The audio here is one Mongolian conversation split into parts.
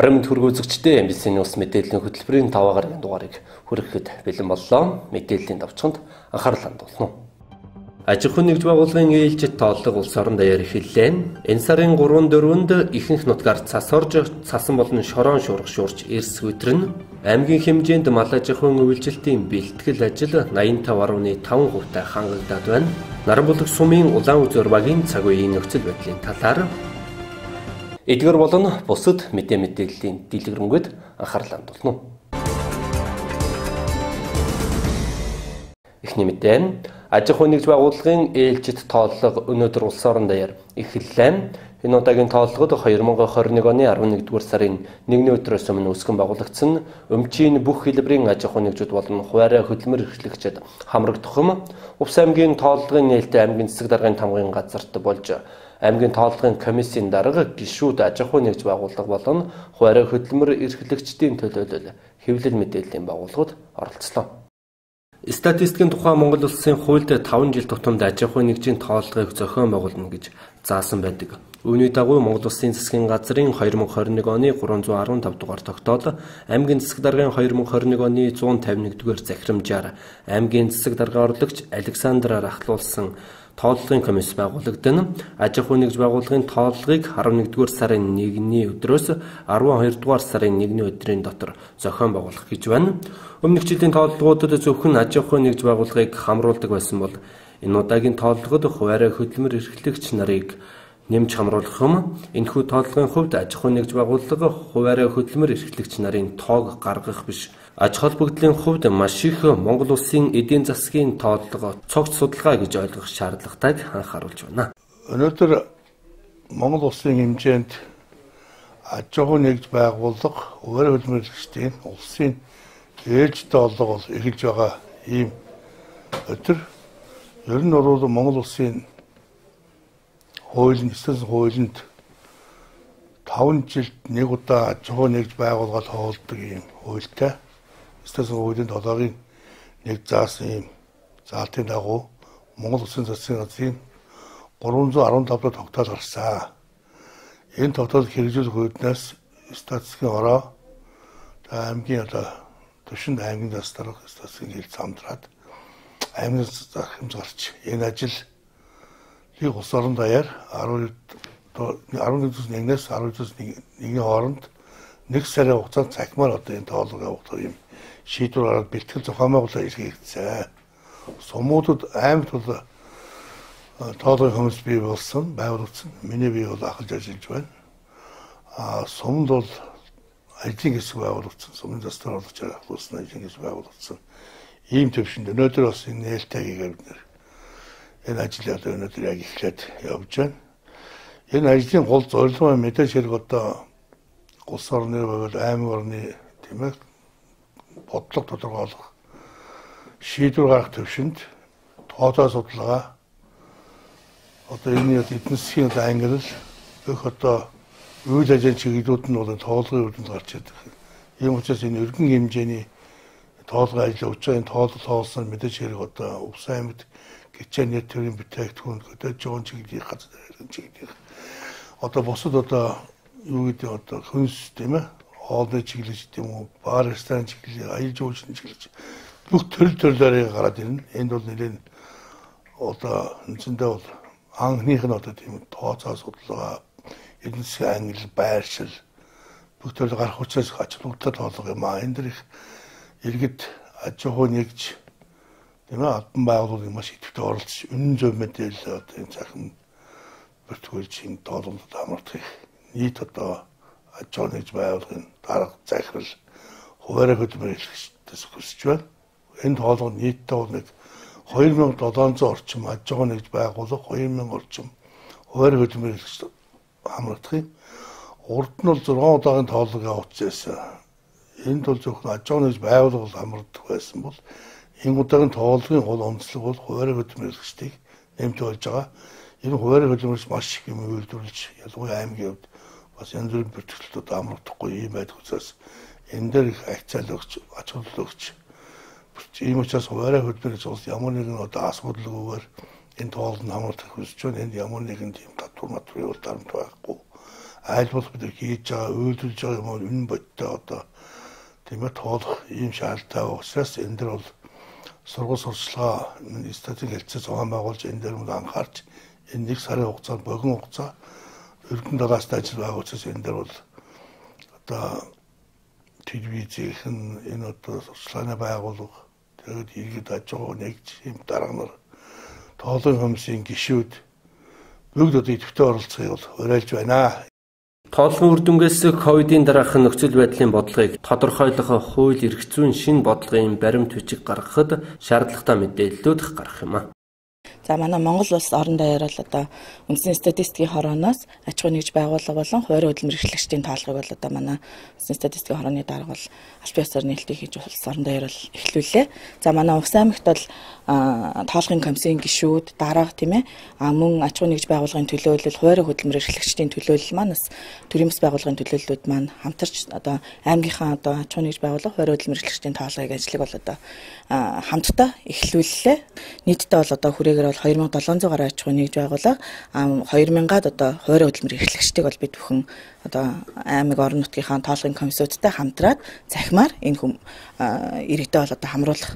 Орон төргөө үзэгчдээ MBC-ийн ус мэдээллийн хөтөлбөрийн 5 гаруй дугаарыг хүрэхэд бэлэн боллоо. Мэдээллийн давчханд анхаарал хандуулна. Аж ахуйн нэгж байгууллагын ээлжид тооллого улс орон даяар эхэллээ. Энэ сарын 3-4-нд ихэнх нутгаар цас орж цасан болон шорон шуурга шуурч эрс өдрөн аймгийн хэмжээнд мал аж ахуйн үйлчлэлтийн бэлтгэл ажил 85.5% таа хангагдаад байна. Наранбулаг сумын улаан үзөр багийн цаг үеийн нөхцөл байдлын талаар Эдгээр болон бусад мэдээ мэдээллийн дэлгэрэнгээд анхаарал хандуулна. Эхний мэдээ аж ахуйн нэгж байгууллагын ээлжид тооллого өнөөдөр улс орон даяар эхэллээ. Энэ удаагийн тооллогод 2021 оны 11-р сарын 1-ний өдрөөс өмнө үсгэн байгуулагдсан өмчийн бүх хэлбэрийн аж ахуйн нэгжүүд болон хуваарай хөдөлмөр эрхлэгчид хамраг тухам Увс аймгийн тооллогын нээлттэй аймгийн цэцэг даргын тамгын газарт болж аймгийн тооллогын комиссийн дарга гишүүд аж ахуй нэгж байгууллага болон хуваарай хөдөлмөр эрхлэгчдийн төлөөлөл хэвлэл мэдээллийн байгууллагууд оролцлоо. Статистикийн тухай Монгол улсын хуульд 5 жил тутамд аж ахуй нэгжийн тооллогыг зохион байгуулна гэж заасан байдаг. Үүний дагуу Монгол Улсын засгийн газрын 2021 оны 315 дугаар тогтоол аймгийн засаг даргын 2021 оны 151 дугаар захирамжаар аймгийн засаг дарга орлогч Александр Рахлуулсан тооллогын комисс байгуулагдана. Аж ахуй нэгж байгууллагын тооллогыг 11-р сарын 1-ний өдрөөс 12-р сарын 1-ний өдрийн дотор зохион байгуулах гэж байна. Өмнөх жилийн тооллогуудад зөвхөн аж ахуй нэгж байгууллагыг хамруулдаг байсан бол энэ удаагийн тооллогод хуваарай хөдөлмөр эрхлэгч нарыг нэмж хамруулах юм. Энэхүү тооллогын хувьд аж ахуй нэгж байгууллага хуваарай хөдөлмөр эрхлэгч нарын тоог гаргах биш Аж холбогдлын хувьд маш их Монгол улсын эдийн засгийн тооллого цогц судалгаа гэж ойлгох шаардлагатайг анхааруулж байна. Өнөөдөр Монгол улсын хэмжээнд аж ахуй нэгж байгууллага өөрөөр хэлбэл улсын ээлж тооллого бол эхэлж байгаа ийм өдөр ер нь бол Монгол улсын хуулийн эсрэг хуулинд 5 жилд нэг удаа аж ахуй нэгж байгуулгал хоолдог ийм хуультай Стасын хуулийн долоогийн нэг заасан юм заалтын дагуу Монгол Улсын засгийн газрын 315-д тогтоол гарсан. Энэ тогтоол хэрэгжүүлэх үүднээс статистикийн ороо аймгийн одоо төвшөнд аймгийн зас дарга статистикийн хил самдраад аймгийн захимж гарч энэ ажил лиг улс орон даяар 12 11-ээс 12-ээс 1-ийн хооронд нэг сарын хугацаанд цахимаар одоо энэ тоолгоо явуулах юм шийдвэр гараад бэлтгэл зохион байгуулалт хийгдсэн. Сумуудад аймагт бол тоолгын хүмүүс бий болсон, байгуулагдсан. Миний бие бол ахалж ажиллаж байна. А сумд бол ажлын хэсэг байгуулагдсан. Сумын застар олж авсан ажлын хэсэг байгуулагдсан. Ийм төвшөнд өнөөдөр бас энэ нээлттэй хийгээд бид нэр энэ ажил одоо өнөөдөр яг эхлээд явж байна. Энэ ажлын гол зорилго мэдээж хэрэг одоо улс орны байвал аймаг орны тийм ээ бодлого тодорхойлох шийдвэр гаргах төвшөнд тоотоо судалгаа одоо энэ эдийн засгийн ангилал их одоо үйл ажиллагааны чиглэлүүд нь бол тоолгын үүдэнд гарч ирдэг. Ийм учраас энэ өргөн хэмжээний тоолгын ажил явж байгаа энэ тоолол тоолсон мэдээж хэрэг одоо Увс аймагт гिचэн нийт төрийн бүтээгдэхүүн хөдөөж байгаа чиглэлийн газар чиглэлийн одоо бусад одоо юу гэдэг одоо хүнс тийм ээ хоолны чиглэж тийм үү бар ресторан чиглэж аял жуулчин чиглэж бүх төрөл төрлөөрөө гараад ирнэ. Энд бол нэлээд одоо үндсэндээ бол анхных нь одоо тийм тооцоо судалгаа эдийн засгийн ангил байршил бүх төрөл гарах учраас ачаалалтад тоолго юм аа. Энд их иргэд аж ахуй нэгж тийм ээ албан байгууллагын маш идэвхтэй оролцож үнэн зөв мэдээлэл одоо энэ цахим бүртгүүлжийн тоололд хамрах нийт одоо аж ахуй нэгж байгууллагын дарга захирал хуваарай хөдөлмөр хэлэгчдээс хүсэж байна. Энэ тоолго нийтдээ бол нэг 2700 орчим аж ахуй нэгж байгууллага 2000 орчим хуваарай хөдөлмөр хэлэгч хамрагдах юм. Урд нь бол 6 удаагийн тоолго явуулчихсан. Энд бол зөвхөн аж ахуй нэгж байгууллага хамрагдах байсан бол энэ удаагийн тоолгын гол онцлог бол хуваарай хөдөлмөр хэлэгчдийг нэмж болж байгаа. Энэ хуваарай хөдөлмөрч маш их юм үйлдвэрлэж ялангуяа аймгийн хувьд бас янз бүрийн бүртгэлтүүд амрагдахгүй юм байдаг учраас энэ дээр их акцал өгч, ач холбогдол өгч ийм учраас хуваарай хөдөлмөр гэж бас ямар нэгэн одоо асуудалгүйгээр энэ тоолд нь хамрагдах хүсэж байна. Энд ямар нэгэн тийм татвар матвар дарамт байхгүй. айлбал бид хийж байгаа үйлдвэрлэж байгаа юм энэ бодтой одоо тийм ээ тоолох ийм шаардлагатай учраас энэ дэр бол сургууль сурчлага статистик хэлцээ зохион байгуулж энэ дээр мөн анхаарч энэ нэг сарын хугацаанд богино хугацаа өргөн далаастай ажил байгаа учраас энэ дээр бол одоо телевизийнх нь энэ одоо сурчлагын байгууллага тэгээд иргэд аж ахуй нэгж юм дарга нар тоолын хүмүүсийн гишүүд бүгд одоо идэвхтэй оролцохыг бол уриалж байна. Тоолгон үр дүнгээс ковидын дараах нөхцөл байдлын бодлогыг тодорхойлох хууль эрх зүйн шин бодлогын баримт бичиг гаргахад шаардлагатай мэдээллүүд гарах юм а. За манай Монгол улс орон даяар бол одоо үндсэн статистикийн хорооноос аж ахуй нэгж байгууллага болон хувийн хөдөлмөр эрхлэгчдийн тоолгыг бол одоо манай үндсэн статистикийн хорооны дарга бол аль биесээр нээлттэй хийж улс орон даяар бол эхлүүлээ. За манай Увс аймагт бол тоолгын комиссийн гишүүд дарга тийм ээ мөн аж ахуй нэгж байгууллагын төлөөлөл хувийн хөдөлмөр эрхлэгчдийн төлөөлөл маань бас төрийн бас байгууллагын төлөөллүүд маань хамтарч одоо аймгийнхаа одоо аж ахуй нэгж байгууллага хувийн хөдөлмөр эрхлэгчдийн тоолгыг ажлыг бол одоо хамтдаа эхлүүллээ. Нийтдээ бол одоо хүрээгээр бол 2700 гаруй аж ахуй нэгж байгууллага 2000-аад одоо хувийн хөдөлмөр эрхлэгчдийг бол бид бүхэн одоо аймаг орон нутгийнхаа тоолгын комиссуудтай хамтраад захимаар энэ хүм иргэдээ бол одоо хамруулах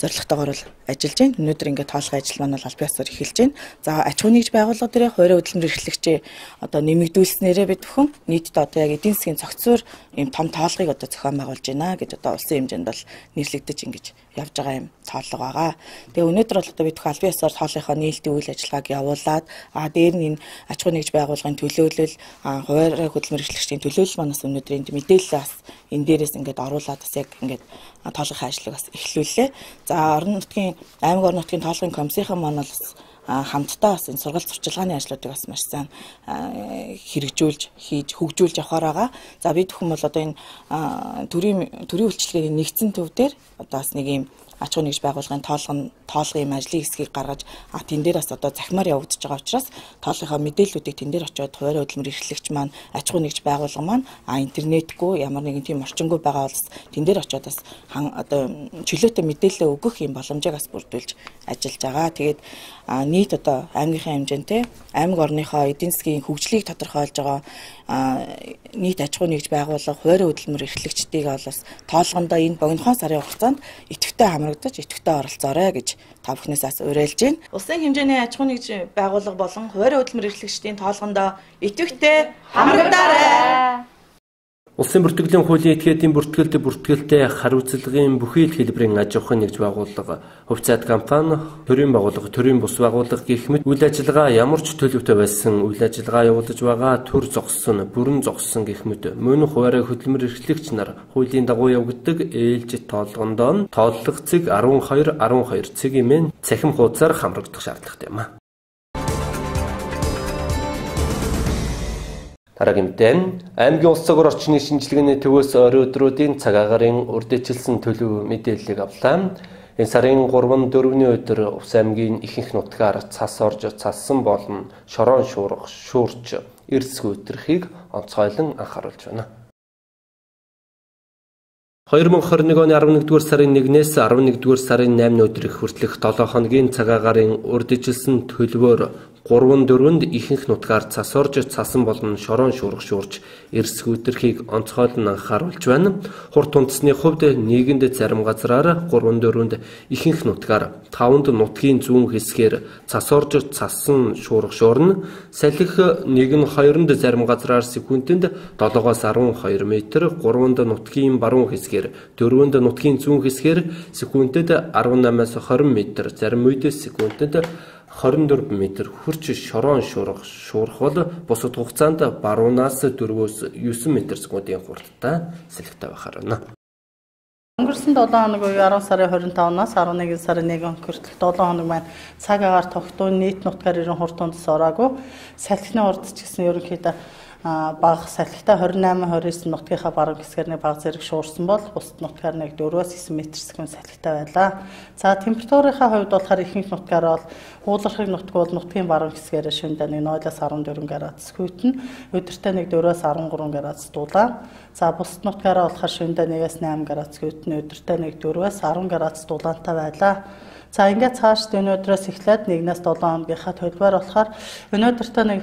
зорилготойгоор л ажиллаж байна. Өнөөдөр ингээд тоолох ажил маань бол аль биесээр эхэлж байна. За аж ахуй нэгж байгууллага дээрээ хувийн хөдөлмөр эрхлэгчээ одоо нэмэгдүүлснээрээ бид бүхэн нийтдээ одоо яг эдийн засгийн цогцоор ийм том тоолгыг одоо зохион байгуулж байна гэж одоо улсын хэмжээнд бол нэрлэгдэж ингэж явж байгаа юм тооллого байгаа. Тэгээ өнөөдөр бол одоо бид бүхэн аль биесээр тооллынхоо нийлтийн үйл ажиллагааг явуулаад а дээр нь энэ аж ахуй нэгж байгууллагын төлөөлөл хувийн хөдөлмөр эрхлэгчдийн төлөөлөл манаас өнөөдөр энд мэдээлэл бас энэ дээрээс ингээд оруулаад бас яг ингээд тоолгын ажлыг бас эхлүүллээ. За орон нутгийн аймаг орон нутгийн тоолгын комиссийн маань бол хамтдаа бас энэ сургалт сурчлагын ажлуудыг бас маш сайн хэрэгжүүлж хийж хөгжүүлж явахаар байгаа. За бид бүхэн бол одоо энэ төрийн төрийн үйлчлэгийн нэгдсэн төв дээр одоо бас нэг юм аж ахуй нэгж байгууллагын тоолгон тоолгын юм ажлын хэсгийг гаргаж а тэн дээр бас одоо захимаар явагдаж байгаа учраас тооллынхаа мэдээллүүдийг тэн дээр очиод хувийн хөдөлмөр эрхлэгч маань аж ахуй нэгж байгууллага маань а интернетгүй ямар нэгэн тийм орчингүй байгаа бол тэн дээр очиод бас одоо чөлөөтэй мэдээлэл өгөх юм боломжийг бас бүрдүүлж ажиллаж байгаа. Тэгээд нийт одоо аймгийнхаа хэмжээнд аймаг орныхоо эдийн засгийн хөгжлийг тодорхойлж байгаа нийт аж ахуй нэгж байгууллага хувийн хөдөлмөр эрхлэгчдийг бол бас тоолгондоо энэ богинохон сарын хугацаанд идэвхтэй хамрагдаж идэвхтэй оролцоорой гэж та бүхнээс уриалж байна. Улсын хэмжээний аж ахуй нэгж байгууллага болон хувийн хөдөлмөр эрхлэгчдийн тоолгондоо идэвхтэй хамрагдаарай. Улсын бүртгэлийн хуулийн этгээдийн бүртгэлд бүртгэлтэй хариуцлагын бүхий л хэлбэрийн аж ахуйн нэгж байгууллага, хувьцаат компани, төрийн байгууллага, төрийн бус байгууллага гэх мэт үйл ажиллагаа ямар ч төлөвтэй байсан үйл ажиллагаа явуулж байгаа төр зогссон, бүрэн зогссон гэх мэт мөн хуваарай хөдөлмөр эрхлэгч нар хуулийн дагуу явагддаг ээлжит тоолгондоо тооллого цэг 12 12 цэг имэн цахим хуудасаар хамрагдах шаардлагатай юм а. Дараагийн дэн аймгийн улс цагаар орчны шинжилгээний төвөөс орой өдрүүдийн цаг агарын үрдэжилсэн төлөв мэдээллийг авлаа. Энэ сарын 3-нд 4-ний өдөр Увс аймгийн ихэнх нутгаар цас орж цассан болон шорон шуурх шуурч эрсгүй өдрхийг онцгойлон анхааруулж байна. 2021 оны 11-р сарын 1-ээс 11-р сарын 8-ны өдрийг хүртэлх 7 хоногийн цагаа гарын урджилсан төлбөр 3 4-нд ихэнх нутгаар цас орж цасан болон шорон шуурх шуурч эрс хөтөрхийг онцгойлон анхааруулж байна. Хурд тунцсны хувьд нийгэмд зарим газраар 3 4-нд ихэнх нутгаар 5-нд нутгийн зүүн хэсгээр цас орж цасан шуурх шуурна. Салхи 1-2-нд зарим газраар секундэд 7-оос 12 м, 3-нд нутгийн баруун хэсгээр, 4-нд нутгийн зүүн хэсгээр секундэд 18-аас 20 м, зарим үед секундэд 24 м хурч шорон шуурх шуурх бол бусад хугацаанд баруунаас 4-өөс 9 м секундын хурдтай салхитай байхаар байна. Өнгөрсөн 7 хоног буюу 10 сарын 25-наас 11 сарын 1 хүртэл 7 хоног маань цаг агаар тогтун нийт нутгаар 90 хурд тундас ораагүй. Салхины урд ч гэсэн ерөнхийдөө баг салхитай 28 29 нутгийнхаа баруун хэсгээр нэг баг зэрэг шуурсан бол бусад нутгаар нэг 4-өөс 9 м секунд салхитай байлаа. За температурынхаа хувьд болохоор ихэнх нутгаар бол уулархаг нутг бол нутгийн баруун хэсгээр шөнөдөө нэг 0-аас 14 градус хүйтэн өдөртөө нэг 4-өөс 13 градус дулаан. За бусад нутгаараа болохоор шөнөдөө 1-ээс 8 градус хүйтэн өдөртөө нэг 4-өөс 10 градус дулаантай байлаа. За ингээд цааш өнөөдрөөс эхлээд 1-ээс 7 хоногийнхаа төлбөр болохоор өнөөдөртөө нэг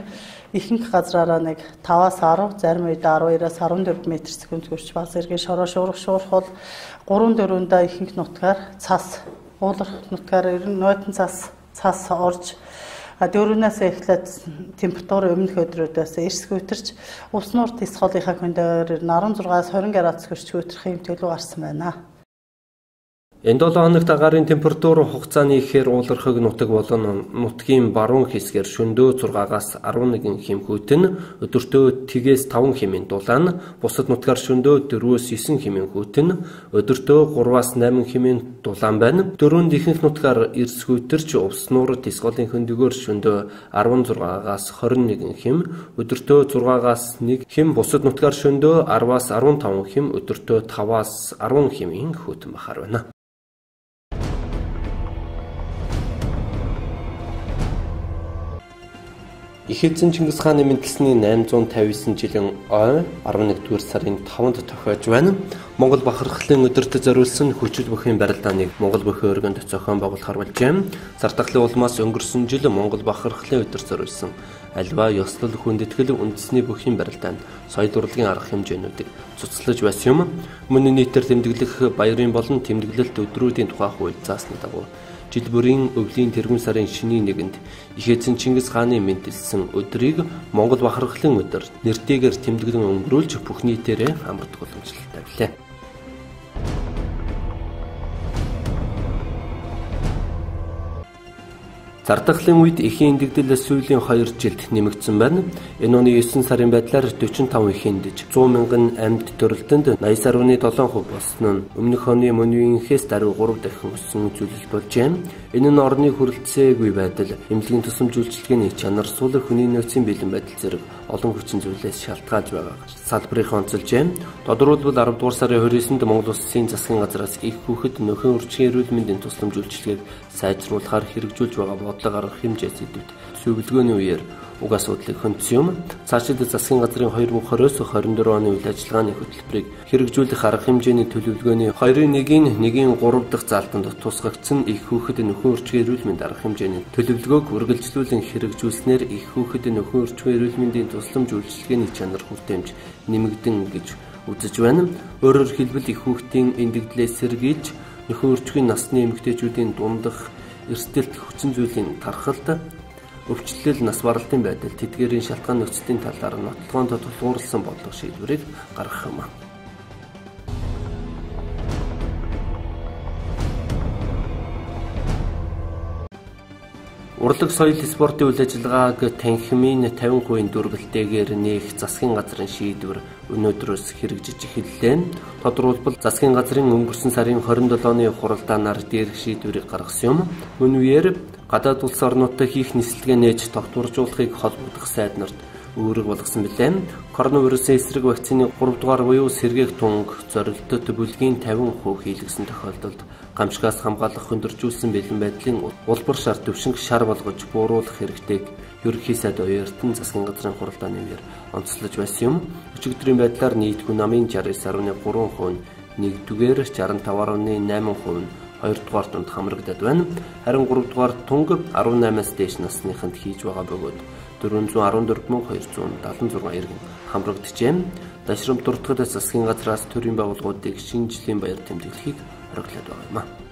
ихэнх газраараа нэг 5-аас 10, зарим үед 12-аас 14 м секунд хүрч бас эргэн шороо шуурх шуурхул 3 4-ндээ ихэнх нутгаар цас уулах нутгаар ер нь нойтон цас цас орж дөрөвнөөс эхлээд температур өмнөх өдрүүдээс эрс гүйтерч ус нуур тис холынхаа хөндөөр 16-аас 20 градус хүрч гүйтрэх юм төлөв гарсан байна. Энэ 7 хоногт агарын температур хугацааны ихээр уулархаг нутаг болон нутгийн баруун хэсгээр шөндөө 6-аас 11 хэмхүүтэн өдөртөө тгээс 5 хэмээн дулаан бусад нутгаар шөндөө 4-өөс 9 хэмээн хүүтэн өдөртөө 3-аас 8 хэмээн дулаан байна. Дөрөнд ихэнх нутгаар эрс гүйтерч увс нуур тисголын хөндөгөөр шөндөө 16-аас 21 хэм өдөртөө 6-аас 1 хэм бусад нутгаар шөндөө 10-аас 15 хэм өдөртөө 5-аас 10 хэмээн хүүтэн бахаар байна. Их эзэн Чингис хааны мэндэлсний 859 жилийн ой 11-р сарын 5-нд тохиож байна. Монгол бахархлын өдөрт зориулсан хүчил бүхийн барилдааныг Монгол бүхэн өргөнд зохион байгуулахар болжээ. Сартахлын улмаас өнгөрсөн жил Монгол бахархлын өдөр зориулсан альва ёслол хүндэтгэл үндэсний бүхийн барилдаанд соёл урлагийн арга хэмжээнүүдийг цуцлаж байсан юм. Мөн нийтээр тэмдэглэх баярын болон тэмдэглэлт өдрүүдийн тухай хууль заасны дагуу жил бүрийн өвлийн тэргүүн сарын шний нэгэнд их эзэн Чингис хааны мэдэлсэн өдрийг Монгол бахархлын өдөр нэртэйгээр тэмдэглэн өнгөрүүлж бүх нийтээрээ амарт уламжлалтай билээ. Зардахлын үед эхийн эндэгдэл сүүлийн 2 жилд нэмэгдсэн байна. Энэ оны 9 сарын байдлаар 45 эхийн эндэж 100 мянган амьд төрөлтөнд 80.7% болсон нь өмнөх оны мөн үеийнхээс даруй 3 дахин өссөн зүйлэл болжээ. Энэ нь орны хүрэлцээгүй байдал, эмнэлгийн үйлчилгээний чанар, суулар хүний нөөцийн бэлэн байдал зэрэг олон хүчин зүйлээс шалтгаалж байгаа гэж салбарынхан онцолжээ. Тодорхойлбол 10 дугаар сарын 29-нд Монгол Улсын засгийн газраас их хүүхэд нөхөн урьдчилан эрүүл мэндийн тусламж үйлчилгээг сайжруулахаар хэрэгжүүлж байгаа бодлого гаргах хэмжээ зэдвэд зөвлөгөөний үеэр уг асуудлыг хөндсөн юм. Цаашид засгийн газрын 2020-оос 24 оны үйл ажиллагааны хөтөлбөрийг хэрэгжүүлэх арга хэмжээний төлөвлөгөөний 2-1-ийн 1-ийн 3 дахь залтанд тусгагдсан их хүүхэд нөхөн урчгийн эрүүл мэндийн арга хэмжээний төлөвлөгөөг үргэлжлүүлэн хэрэгжүүлснээр их хүүхэд нөхөн урчгийн эрүүл мэндийн тусламж үйлчилгээний чанар хүртээмж нэмэгдэн гэж үзэж байна. Өөрөөр хэлбэл их хүүхдийн эндэгдлээс сэргийлж нөхөн урчгийн насны эмэгтэйчүүдийн дундах эрсдэлт хүчин зүйлийн тархалт өвчлөл нас баралтын байдал тэдгээрийн шалтгаан нөхцөлийн талаар нотлогоонд тулгуурласан бодлого шийдвэрийг гаргах юм. Урлаг соёл спортын үйл ажиллагааг танхимын 50% дүргэлтэйгээр нээх засгийн газрын шийдвэр өнөөдрөөс хэрэгжиж эхэллээ. Тодорхойлбол засгийн газрын өнгөрсөн сарын 27 оны хуралдаанаар дээрх шийдвэрийг гаргасан юм. Мөн үеэр гадаад улс орнуудтай хийх нислэгээ нээж тогтворжуулахыг холбогдох сайд нарт үүрэг болгосон билээ. Коронавирусын эсрэг вакцины 3 дугаар буюу сэргээх тунг зорилтод бүлгийн 50% хийлгэсэн тохиолдолд гамшигаас хамгаалах хөндөржүүлсэн бэлэн байдлын улбар шар төвшинг шар болгож бууруулах хэрэгтэйг ерөнхий сайд оюутан засгийн газрын хуралдааны үеэр онцлож байсан юм. Өчигдрийн байдлаар нийт хүн намын 69.3% нь 1-р 65.8% нь 2 дугаар тунд хамрагдаад байна. Харин 3 дугаар тунг 18-аас дээш насныханд хийж байгаа бөгөөд 414276 иргэн хамрагджээ. Дашрам дуртагд засгийн газраас төрийн байгууллагуудыг шинэ жилийн баяр тэмдэглэхийг хориглоод байгаа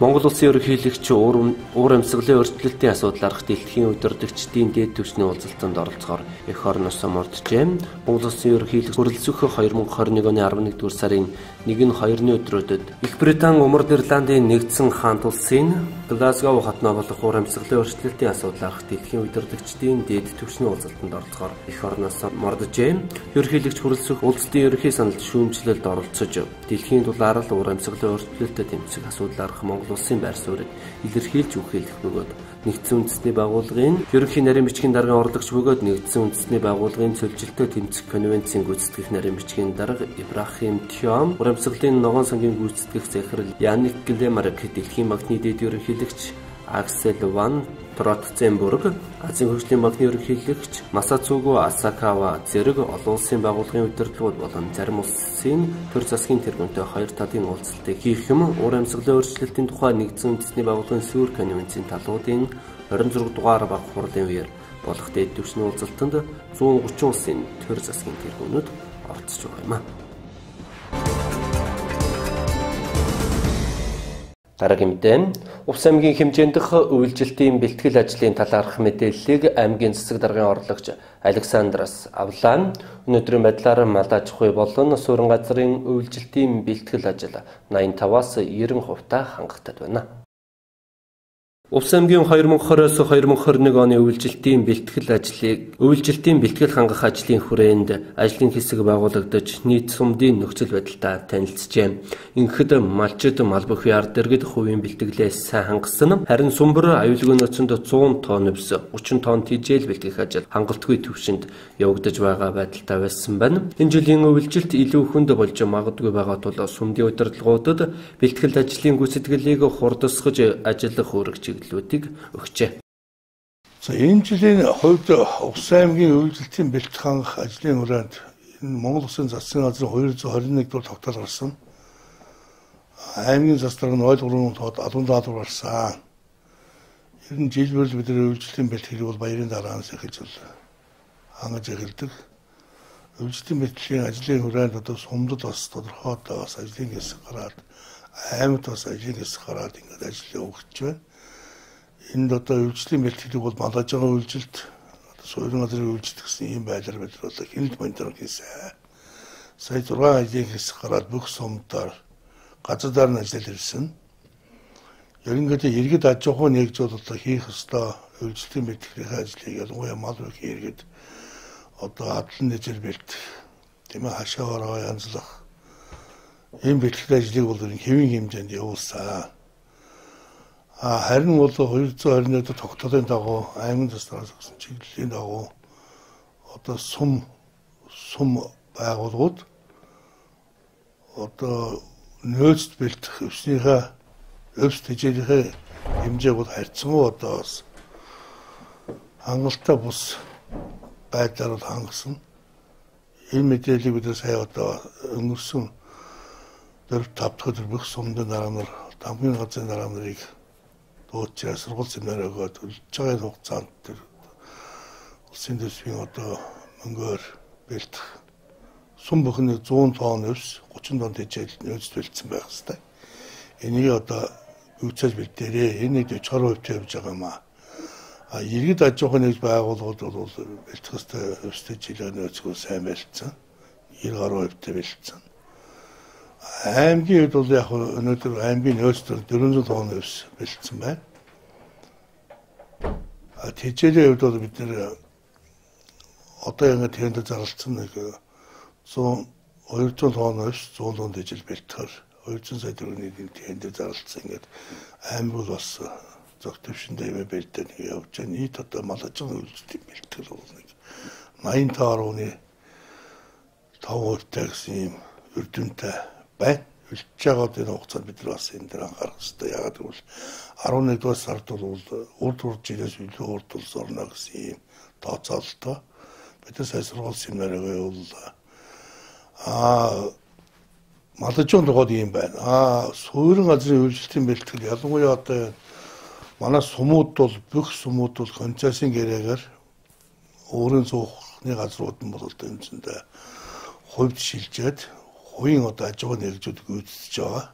Монгол улсын ерөнхийлөгч уур амьсгалын өөрчлөлтийн асуудлаарх дэлхийн удирдагчдын дээд түвшний уулзалтанд оролцохоор эх орноос морджээ. Монгол улсын ерөнхийлөгч хүрэлцөх 2021 оны 11 дугаар сарын 1-н 2-ны өдрүүдэд Их Британи, Умард Ирландын нэгдсэн хаант улсын Глазгов хотноо болох уур амьсгалын өөрчлөлтийн асуудлаарх дэлхийн удирдагчдын дээд түвшний уулзалтанд оролцохоор эх орноос морджээ. Ерөнхийлөгч хүрэлцэх улсдын ерөнхий саналд шүүмжлэлд оролцож дэлхийн дулаар л уур амьсгалын өөрчлөлтөд тэмцэх асуудлаарх Монгол улсын байр суурийг илэрхийлж өгөх бөгөөд нэгдсэн үндэсний байгууллагын ерөнхий нарийн бичгийн даргын орлогч бөгөөд нэгдсэн үндэсний байгууллагын цөлжилтөд тэмцэх конвенцийн гүйцэтгэх нарийн бичгийн дарга Ибрахим Тиом урамсгалын ногоон сангийн гүйцэтгэх захирал Яник Глемарк дэлхийн банкны дэд ерөнхийлөгч Аксел Ван Тротценбург, Азийн хөгжлийн банкны ерөнхийлөгч Масацуго Асакава зэрэг олон улсын байгууллагын удирдлагууд болон зарим улсын төр засгийн тэргүүнтэй хоёр талын уулзалтыг хийх юм уур амьсгалын өөрчлөлтийн тухай нэгдсэн үндэсний байгууллагын Сүүр конвенцийн талуудын 26 дугаар баг хурлын үеэр болох дэд түвшний уулзалтанд 130 улсын төр засгийн тэргүүнүүд оролцож байгаа юм а. Дараагийн мэдээ Увс аймгийн хэмжээндх үйлчлэлтийн бэлтгэл ажлын талаарх мэдээллийг аймгийн засаг даргын орлогч Александрас авлаа. Өнөөдрийн байдлаар Малаж хуй болон суурин газрын үйлчлэлтийн бэлтгэл ажил 85-аас 90% та хангалттай байна. Увс аймгийн 2020-оос 2021 оны үйлчлэлтийн бэлтгэл ажлыг үйлчлэлтийн бэлтгэл хангах ажлын хүрээнд ажлын хэсэг байгуулагдаж нийт сумдын нөхцөл байдалтай танилцжээ. Инхэд малчид мал бүхий ард дэргэд хувийн бэлтгэлээ сайн хангасан харин сумбар аюулгүй нөөцөнд 100 тонн өвс 30 тонн тижэл бэлтгэх ажил хангалтгүй төвшөнд явагдаж байгаа байдалтай байсан байна. Энэ жилийн үйлчлэлт илүү хүнд болж магадгүй байгаа тул сумдын удирдлагуудад бэлтгэл ажлын гүйцэтгэлийг хурдсгаж ажиллах үүрэг чиглэлүүдийг өгчээ. За энэ жилийн хувьд Увс аймгийн үйлдвэрлэлийн бэлтгэх хангах ажлын хүрээнд энэ Монгол Улсын засгийн газрын 221 дугаар тогтоол гарсан. Аймгийн засаг нь ойлгомжтой тод алуун даалгавар гарсан. Ер нь жилбэр бид нар үйлдвэрлэлийн бэлтгэхийг бол баярын дараанаас эхэлж хангаж эхэлдэг. Үйлдвэрлэлийн бэлтгэхийн ажлын хүрээнд одоо сумдад бас тодорхой одоо бас ажлын хэсэг гараад аймагт бас ажлын хэсэг гараад ингээд ажил явагдаж байна энд одоо үйлчлэлийн бэлтгэлийг бол малаж байгаа үйлчлэлт суурин газрын үйлчлэлт гэсэн ийм байдлаар бид бол хяналт мониторинг хийсэн. Сая 6 ажлын хэсэг гараад бүх сумдаар газар дээр нь ажиллаж ирсэн. Ерөнхийдөө иргэд аж ахуй нэгж бол одоо хийх ёстой үйлчлэлийн бэлтгэлийн ажлыг ялангуяа мал бүхий иргэд одоо адлан нэжэр бэлтэх тийм ээ хашаагаар янзлах ийм бэлтгэл ажлыг бол хэвийн хэмжээнд явуулсан. Харин бол 221-д тогтоолын дагуу аймаг засраас гэсэн чиглэлийн дагуу одоо сум сум байгууллагууд одоо нөөцт бэлтэх өвснийхээ өвс тэжээлийнхээ хэмжээг бол харьцангуй одоо бас хангалттай бус байдлаар бол хангасан. Энэ мэдээллийг бид сая одоо өнгөрсөн 4 5 дахь өдөр бүх сумдын дараа нар хамгийн газрын дараа нарыг дуучлаа сургууль семинар өгөөд төлж байгаа хугацаанд тэр улсын төсвийн одоо мөнгөөр бэлтэх сум бүхний 100 тонн өвс 30 тонн тэжээл нөөц бэлдсэн байх хэвээр. Энийг одоо үүсэж бэлдээрээ энэ 40% тавьж байгаа юм аа. А иргэд аж ахуйн нэгж байгууллагууд бол бэлтгэх хэвээр өвстэй жилийн нөөцгөө сайн бэлдсэн. 90% та бэлдсэн аймгийн хувьд бол яг өнөөдөр аймгийн нөөцтөр 400 тонн өвс бэлдсэн байна. А тэжээлийн хувьд бол бид нэр одоо ингээд тэрэнд зарлцсан нэг 100 200 тонн өвс 100 тонн тэжээл бэлтгэр 200 сая төгрөгийн тэрэнд зарлцсан ингээд аймаг бол бас зөв төвшөндөө юм бэлдээ нэг явж байгаа. Нийт одоо малажин үйлдэл бэлтгэр бол нэг 85 орны 5% таа гэсэн юм үрдүнтэй байна. Үлдэж байгаа энэ хугацаанд бид нар бас энэ дээр анхаарах хэрэгтэй. Ягаад гэвэл 11 дугаар сард бол урд урд жилээс илүү урд улс орно гэсэн ийм тооцоололтой. Бид нар сая сургууль семинарыг явууллаа. Аа малажуун дугад юм байна. Аа суурин газрын үйлчлэлтийн бэлтгэл ялангуяа одоо манай сумууд бол бүх сумууд бол концессийн гэрээгээр өөрийн суухны газрууд нь бол одоо энэ зөндөө хувьд шилжээд хувийн одоо аж ахуйн нэгжүүд гүйцэтгэж байгаа.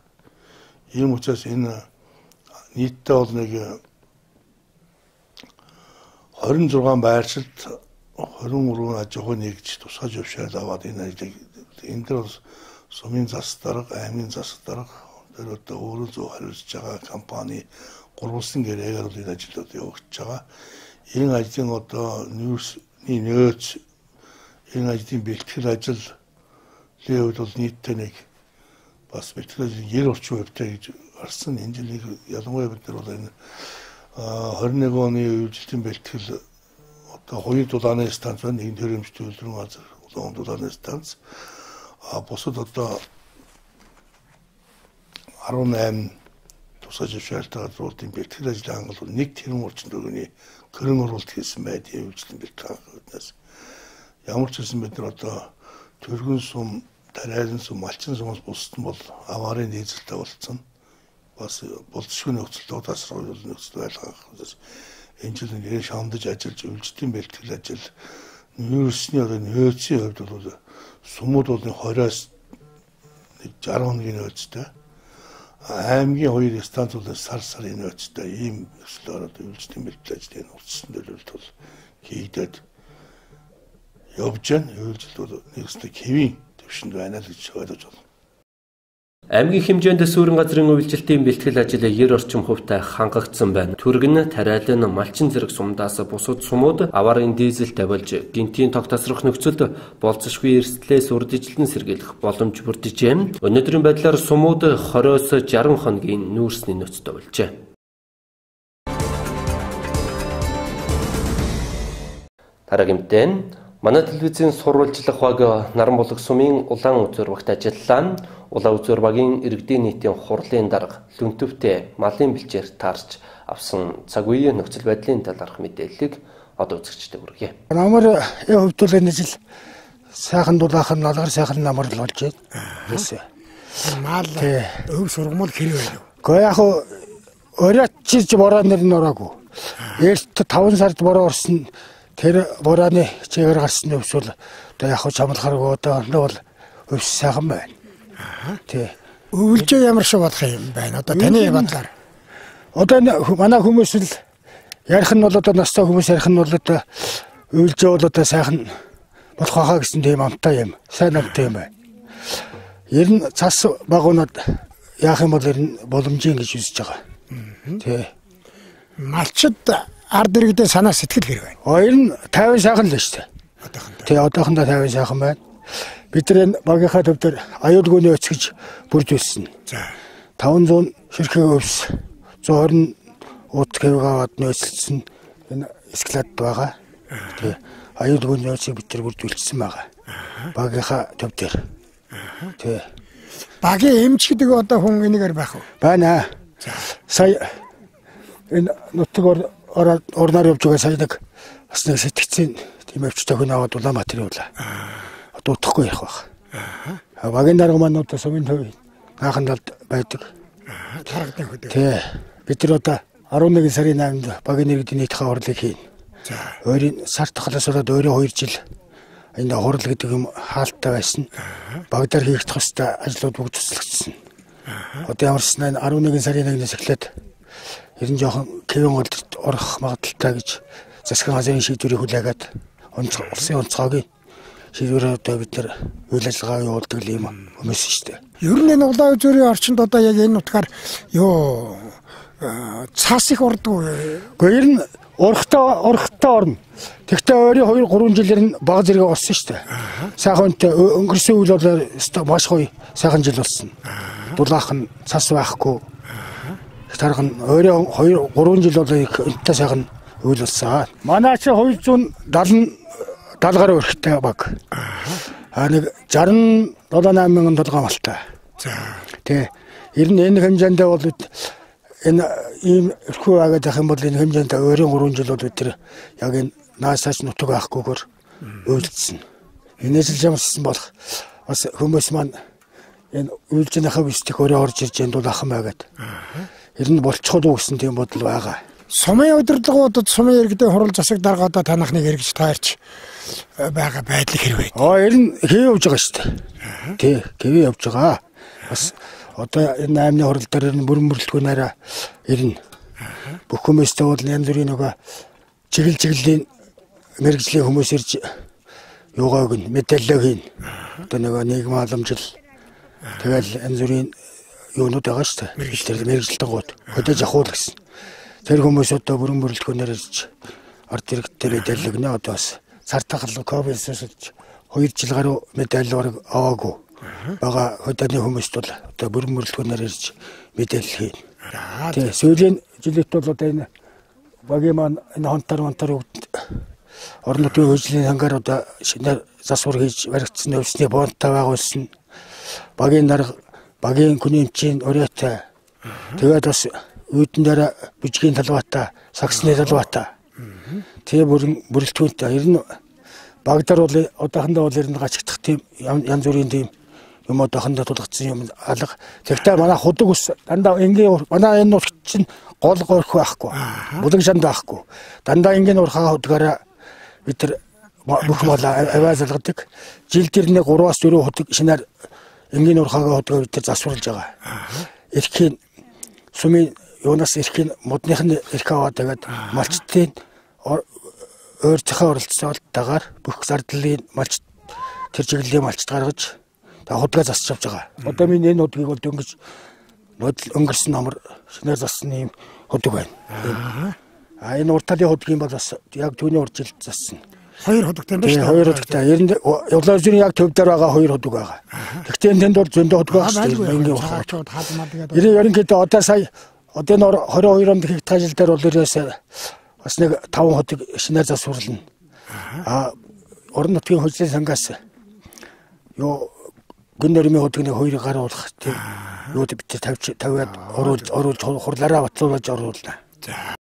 Ийм учраас энэ нийтдээ бол нэг 26 байршилд 23 аж ахуйн нэгж тусгай зөвшөөрөл аваад энэ ажлыг энэ дээр бол сумын засаг дарга, аймгийн засаг дарга тэр одоо өөрөө зөв хариуцж байгаа компани гурвалсан гэрээгээр бол энэ ажлууд явагдаж байгаа. Энэ ажлын одоо нүүрсний нөөц энэ ажлын бэлтгэл ажил Хувьд бол нийтдээ нэг бас бэлтгэл 90 орчим хувьтай гэж гарсан. Энэ жилийг ялангуяа бид нар бол энэ 21 оны үйлчлэлийн бэлтгэл одоо хоёрын дулааны станц байна. Нэгэн төрөмжтэй үлрэн газар улаан дулааны станц. А бусад одоо 18 тусгай жившаалтаа газруудын бэлтгэл ажлын хангалтууд нэг тэрэн урчин төгөөний körөн оруулалт хийсэн байдгийн хөгжлийн бэлтгэл хангалтнаас ямар ч гэсэн бид нар одоо төргөн сум, тариалан сум, малчин сумаас бусд нь бол аваарын дийзэлтэй болцсон. Бас болцшгүй нөхцөлд тасрал нөхцөл байлгах. Энэ жил нэр шамдаж ажиллаж үлжтийн бэлтгэл ажил. Нөөцний одоо нөөцийн хувьд бол сумууд бол 20-аас 60 хоногийн нөөцтэй. Аймгийн хоёр станцууд сар сарын нөөцтэй. Ийм өслөөр одоо үлжтийн бэлтгэл ажлын утсан төлөвлөлт бол хийгдээд явж байна. Үйлчлэл бол нэгсдэг хэвийн төвшөнд байна л гэж ойлгож байна. Аймгийн хэмжээнд сүүрэн газрын үйлчлэлтийн бэлтгэл ажил 90 орчим хувьтай хангагдсан байна. Түргэн тариалан малчин зэрэг сумдаас бусад сумууд аварын дизелтэй болж гинтийн тог тасрах нөхцөлд болцсошгүй эрсдлээс урдижилтэн сэргийлэх боломж бүрдэжээ. Өнөөдрийн байдлаар сумууд 20-оос 60 хоногийн нүүрсний нөөцтэй болжээ. Дараагийн мэдээ Манай телевизийн сурвалжлах баг Наранбулаг сумын улаан үзүүр багт ажиллалаа. Улаан үзүүр багийн иргэдийн нийтийн хурлын дарга Лүнтөвтэй малын бэлчээр таарч авсан цаг үеийн нөхцөл байдлын талаарх мэдээллийг одоо үзэгчдэд хүргье. Намар хувьд бол энэ жил сайхан дулаахан налгар сайхан намар л болж байна. Мал өв сургамал хэрэг байна. Гэхдээ яг өрөөч чиж бороо нэр нь ороогүй. Ээлт 5 сард бороо орсон Тэр бурааны чигээр гарсан өвсвөл одоо яг чамлахаргүй одоо бол өвс сайхан байна. Тий. Өвлжөө ямар шиг болох юм байна. Одоо таны бодлоор. Одоо манай хүмүүс л ярих нь бол одоо настай хүмүүс ярих нь бол одоо өвлжөө бол одоо сайхан болох хаа гэсэн тийм амтай юм. Сайн амтай юм байна. Ер нь цас багуунад яах юм бол ер нь боломжийн гэж үзэж байгаа. Тий. Малчд ард иргэдээ санаа сэтгэл хэрэг байна. Хоёр нь 50 сайхан л шүү дээ. Одоохондоо. Тий, одоохондоо 50 сайхан байна. Бид нар энэ багийнхаа төв дээр аюулгүйний өц гэж бүрж байсан. За. 500 ширхэг өвс 120 уут хэвгаваад нөөцлсөн энэ эсклад байгаа. Тий. Аюулгүйний өцийг бид нар бүрж үлдсэн байгаа. Багийнхаа төв дээр. Тий. Багийн эмч гэдэг одоо хүн энэгээр байх уу? Байна. Сая энэ нутгаар орноор явж байгаа сая нэг бас нэг сэтгцийн тийм өвчтэй хүн аваад Улаанбаатар явлаа. Одоо утахгүй ярих байх. Аа. Багийн дарга одоо сумын төв наахан талд байдаг. Тарагдсан хөдөө. Тий. Бид нар одоо 11 сарын 8-нд багийн иргэдийн нийтийн хурлыг хийн. За. Өөрийн сар тахлаас ороод өөрөө 2 жил энэ хурал гэдэг юм хаалттай байсан. Багдаар хийх тустай ажлууд бүгд туслагдсан. Одоо ямарсан 11 сарын 1-ээс эхлээд ер нь жоохон кевин голдорт орох магадaltaй гэж засгийн газрын шийдвэрийг хүлээгээд улсын онцгойг шийдвэрээ одоо бид нар үйл ажиллагаа явуулдаг юм хүмүүс шүү дээ. Ер нь энэ улаан үзүүрийн орчинд одоо яг энэ утгаар юу цаас их ордог. Гэхдээ ер нь урахтаа урахтаа орно. Тэгвэл өөрийн 2 3 жилээр нь баг зэрэг олсон шүү дээ. Сайхан үнтэй өнгөрсөн үйл бол маш гоё сайхан жил болсон. Дулаахан цас байхгүй тарах нь өөрөө 2 3 жил бол энтэй сайхан үйл болсон. Манай чи 270 70 гаруй өрхтэй баг. Аа нэг 678 мянган толгой малтай. За. Тэ. Ер нь энэ хэмжээндээ бол энэ ийм өрхөө агаад явах юм бол энэ хэмжээндээ өөрийн 3 жил бол тэр яг энэ наасаач нутаг авахгүйгээр үйлдэлсэн. Энэс л ямарсан болох бас хүмүүс маань энэ үйлжнийхээ бистик өөрөө орж ирж энд бол ахын байгаад. Аа ер нь болчиход уу гэсэн тийм бодол байгаа. Сумын удирдлагуудад сумын иргэдийн хурал засаг дарга одоо танахныг эргэж таарч э, байгаа байдлыг хэрвээ. Аа ер нь хэв явж байгаа шүү дээ. Тий, хэв явж байгаа. Бас одоо энэ аймны хурал дээр ер нь бүрэн бүрэлдэхүүнээрээ ирнэ. Бүх хүмүүстээ бол янз бүрийн нөгөө чиглэл чиглэлийн мэрэгжлийн хүмүүс ирж юугааг нь мэдээлэл хийн. Одоо нөгөө нийгмийн халамжил тэгэл янз бүрийн юунууд байгаа шүү дээ. Мэргэжлэр мэргэжилтэн гууд хөдөөж ахуул гэсэн. Тэр хүмүүс одоо бүрэн бүрэлдэхүүнээр ирж ард иргэдтэй мэдээлэгнэ одоо бас цар тахал ковидсээс 2 жил гаруй мэдээлэл аваагүй. Бага хөдөөний хүмүүст бол одоо бүрэн бүрэлдэхүүнээр ирж мэдээлэл хийн. Тэгээ сүүлийн жилд бол одоо энэ багийн маань энэ хонтар хонтар орон нутгийн хөгжлийн хангаар одоо шинээр засвар хийж баригдсан өвсний боонтой байгуулсан багийн дарга багийн күнэмчийн өрөөтэй Тэгээд бас үүдэн дээр бүжгийн талбайтай, саксны талбайтай. Тэгээ бүрэн бүрэлдэхүүнтэй. Ер нь багдар бол одоохондоо бол ер нь гачигдах тийм янз бүрийн тийм юм одоохондоо тулгцсан юм алга. Тэгтээ манай худаг ус дандаа энгийн манай энэ урт чинь гол горх байхгүй. Бүлэг шанд байхгүй. Дандаа энгийн урхаа худгаараа бид нар бүх мал аваа залгадаг. Жил дээр нэг 3-аас 4 худаг шинээр энгийн урхаагаа бид нар засварлаж байгаа. Эрхийн сумын юунаас эрхийн модных нь эрх аваад тэгээд малчтын оролцоод дагаар бүх зардлын малч тэр чиглэлийн малчт гаргаж худгаа засч авч байгаа. Одоо миний энэ худгийг бол дөнгөж өнгөрсөн номер шинээр зассан юм худаг байна. А энэ урт талын худгийн бол бас яг түүний урд жилд зассан. Хоёр худагтай байна шүү дээ. Хоёр худагтай. Ер нь Улаанзүрийн яг төв дээр байгаа хоёр худаг байгаа. Гэхдээ тэнд бол зөндөө худаг байгаа шүү дээ. Ингээ ухаад. Ерөнхийдөө одоо сая одоо энэ 22 онд хэгт жил дээр бол ерөөсөө бас нэг 5 хотыг шинээр засварлана. А орон нутгийн хөгжлийн сангаас юу гүн нэрмийн хөдгөний хоёрыг гаруулах тийм юу бид тавьж тавиад оруулж оруулж хурлаараа батлуулж оруулна.